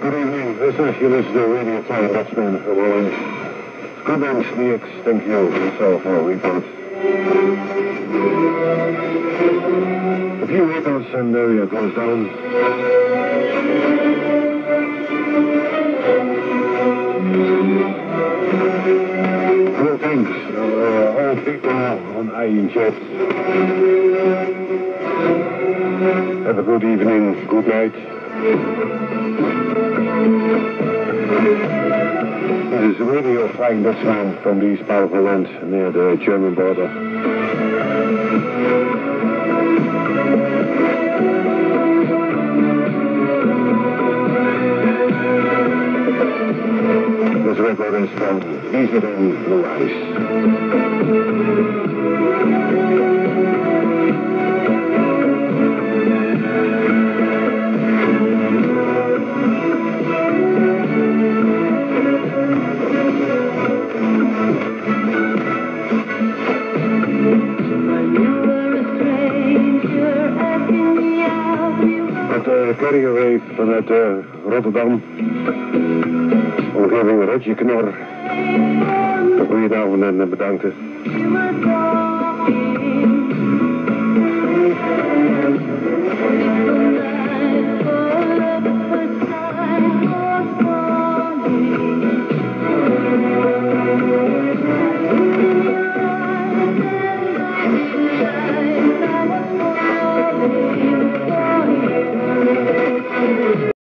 Good evening. This is listen Radio Flying Dutchman from Orange. Good man, Sneaks. Thank you yourself for a report. A few meters and area goes down. Well, thanks. Uh, all people on Iron Jet. Have a good evening. Good night. This is Radio Flying Dutchman from the East part of Holland near the German border. This record is from Easier Than Eh, de vanuit eh, Rotterdam. Omgeving Rotje Knor. Goedenavond en eh, bedankt.